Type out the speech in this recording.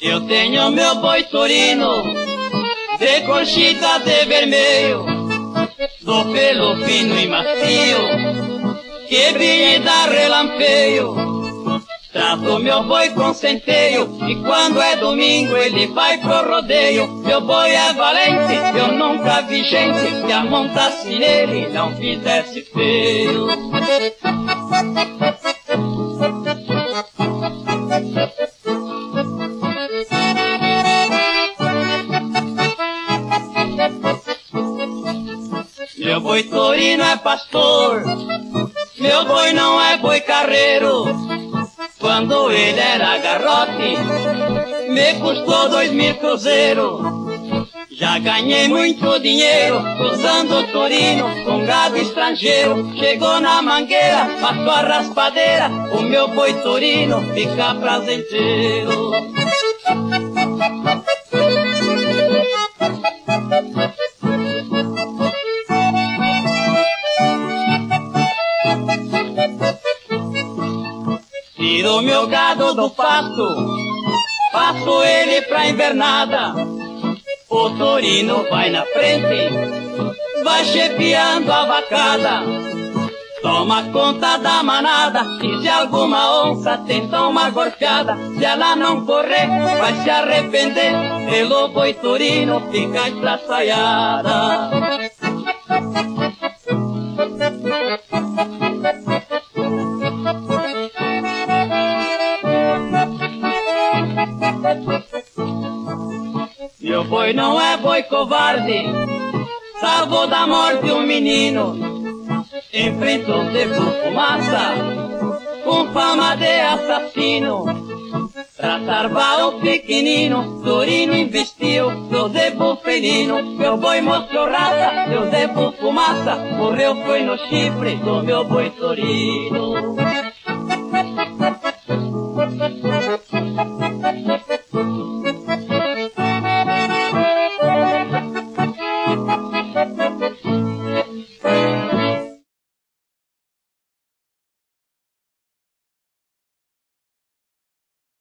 Eu tenho meu boi torino, de conchita de vermelho, do pelo fino e macio, que brilha dá relampeio. Trato meu boi com centeio, e quando é domingo ele vai pro rodeio. Meu boi é valente, eu nunca vi gente que a montasse nele não fizesse feio. Meu boi torino é pastor, meu boi não é boi carreiro. Quando ele era garrote, me custou dois mil cruzeiros. Já ganhei muito dinheiro usando torino com gado estrangeiro. Chegou na mangueira, passou a raspadeira, o meu boi torino fica prazenteiro. Tiro meu gado do pasto, passo ele pra invernada. O torino vai na frente, vai chefiando a vacada. Toma conta da manada, e se alguma onça tenta uma gorfada, se ela não correr, vai se arrepender. Pelo boi torino fica estraçaiada. Meu boi não é boi covarde, salvou da morte um menino. Enfrentou de fumaça, com fama de assassino. Pra salvar o pequenino, Torino investiu, seu devo felino. Meu boi mostrou raça, seu devo fumaça, morreu foi no chifre do meu boi Torino.